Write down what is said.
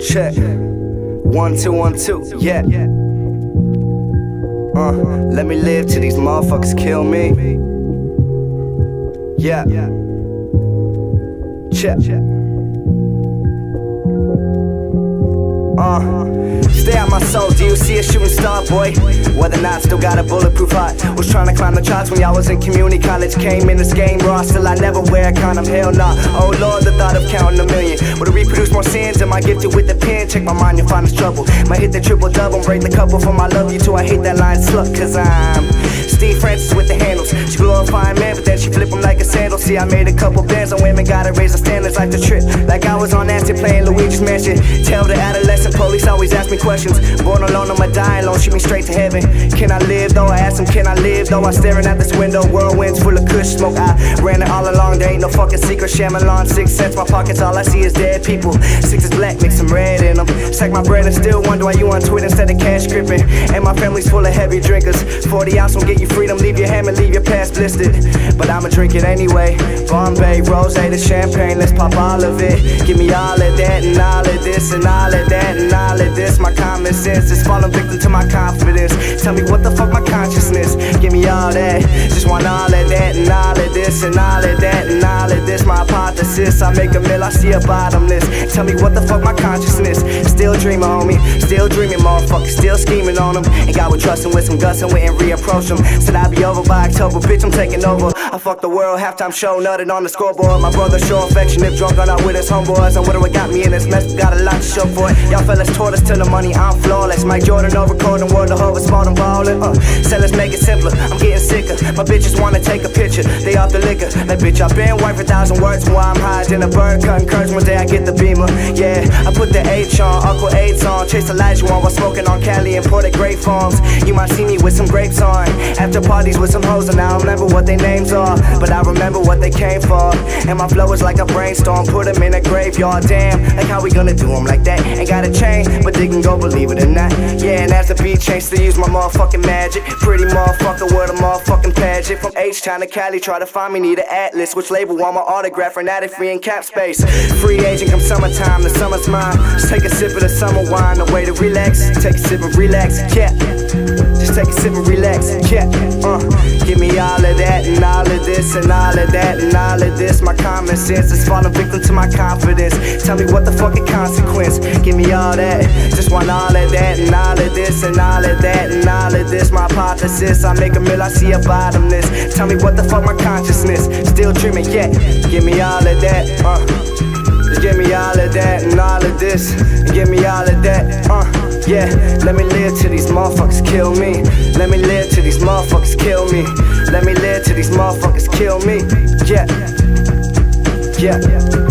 Check. One, two, one, two. Yeah. Uh, let me live till these motherfuckers kill me. Yeah. Check. Uh, stay out my soul. Do you see a shooting star, boy? Whether not still got a bulletproof heart. Was trying to climb the charts when y'all was in community college. Came in this game raw, still I never wear a condom. Hell nah. Oh lord, the thought of counting a million. Would it reproduce more sins? Am I gifted with the pen? Check my mind, you'll find us trouble. Might hit the triple double, break the couple from my love you too. I hate that line slut, cause I'm Steve Francis with the handles. She glorifying man, but then she flip them like a sandal. See, I made a couple bands on women, gotta raise the standards like the trip. Like I was on acid playing Luigi's Mansion. Tell the adolescent police always ask me questions. Born alone, I'ma die alone, shoot me straight to heaven. Can I live though? I ask them, can I live though? I'm staring at this window, whirlwinds full of kush smoke. I ran it all along, there ain't no fucking secret. Shyamalan, six cents, my pockets, all I see is dead people. Six is black, mix some red in them. Stack my bread and still wonder why you on Twitter instead of cash gripping. And my family's full of heavy drinkers. 40 ounce get you freedom, leave your ham and leave your past blistered. But I'ma drink it anyway. Bombay, rose, the champagne, let's pop all of it. Give me all of that and all of this and all of that and all of this. My common sense is falling victim to my confidence. Tell me what the fuck my consciousness. Give me all that, just want all of that and all of this and all of that and all of this. My hypothesis, I make a mill, I see a bottomless. Tell me what the fuck my consciousness. Still dreaming, homie. Still dreaming, motherfucker. Still scheming on them. And God would trust him with some guts and and reapproach him. Said I'd be over by October, bitch, I'm taking over. I fuck the world, halftime show, nutted on the scoreboard. My brother show affection if drunk or not with his homeboys. I wonder what got me in this mess, got a lot to show for it. Y'all fellas taught us to the money, I'm flawless. Mike Jordan over recording world, the hover, smart and ballin'. Uh, said let's make it simpler, I'm getting sicker. My bitches wanna take a picture, they off the liquor. Like bitch, I've been white for thousand words, why I'm high than a bird cutting curves. One day I get the beamer, yeah. I put the H on, Uncle H on, chase Elijah on while smoking on Cali, imported grape farms. You might see me with some grapes on, after parties with some hoes, and I don't remember what their names are, but I remember what they came for. And my flow is like a brainstorm, put them in a graveyard. Damn, like how we gonna do them like that? Ain't got a chain, but they can go believe it or not. Yeah, and the beat change, to use my motherfucking magic. Pretty motherfucker with a motherfucking pageant. From H Town to Cali, try to find me, need an atlas. Which label want my autograph? Fanatic free in cap space. Free agent come summertime, the summer's mine. Just take a sip of the summer wine, the way to relax. Take a sip and relax, yeah. Just take a sip and relax, yeah. Uh, give me all of that and all of this and all of that and all of this. My common sense is falling victim to my confidence. Tell me what the fucking consequence. Give me all that, just want all of that and all of this and all of that and all of this. My hypothesis, I make a mill, I see a bottomless. Tell me what the fuck my consciousness. Still dreaming, yeah. Give me all of that, uh. Just give me all of that and all of this. And give me all of that, uh. Yeah, let me live till these motherfuckers kill me. Let me live till these motherfuckers kill me. Let me live till these motherfuckers kill me. Yeah. Yeah.